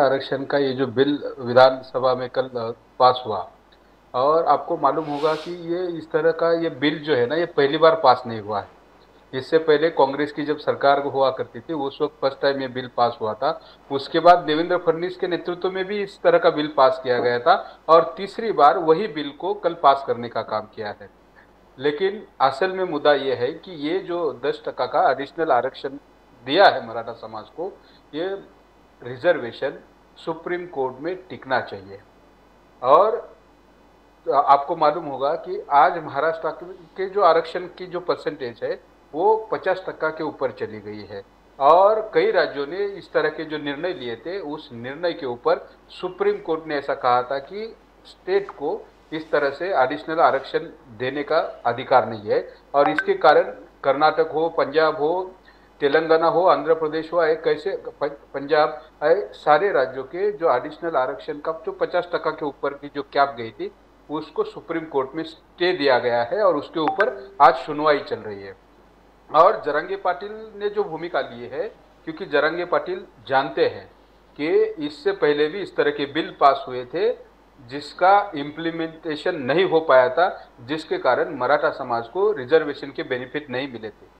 आरक्षण का ये जो बिल विधानसभा में कल पास हुआ। और आपको मालूम होगा कि ये इस तरह का ये बिल जो है ना, ये पहली बार पास नहीं हुआ है। इससे पहले कांग्रेस की जब सरकार हुआ करती थी, उस वक्त फ़र्स्ट टाइम ये बिल पास हुआ था। उसके बाद देवेंद्र फडणवीस के नेतृत्व में भी इस तरह का बिल पास किया गया था। और तीसरी बार वही बिल को कल पास करने का काम किया है। लेकिन असल में मुद्दा यह है कि ये जो दस टका का एडिशनल आरक्षण दिया है मराठा समाज को, ये रिजर्वेशन सुप्रीम कोर्ट में टिकना चाहिए। और आपको मालूम होगा कि आज महाराष्ट्र के जो आरक्षण की जो परसेंटेज है, वो 50 टक्का के ऊपर चली गई है। और कई राज्यों ने इस तरह के जो निर्णय लिए थे, उस निर्णय के ऊपर सुप्रीम कोर्ट ने ऐसा कहा था कि स्टेट को इस तरह से एडिशनल आरक्षण देने का अधिकार नहीं है। और इसके कारण कर्नाटक हो, पंजाब हो तेलंगाना हो, आंध्र प्रदेश हो है कैसे पंजाब, आए सारे राज्यों के जो एडिशनल आरक्षण का, जो 50 टका के ऊपर की जो कैप गई थी, उसको सुप्रीम कोर्ट में स्टे दिया गया है और उसके ऊपर आज सुनवाई चल रही है। और जरंगे पाटिल ने जो भूमिका ली है, क्योंकि जरंगे पाटिल जानते हैं कि इससे पहले भी इस तरह के बिल पास हुए थे, जिसका इम्प्लीमेंटेशन नहीं हो पाया था, जिसके कारण मराठा समाज को रिजर्वेशन के बेनिफिट नहीं मिले थे।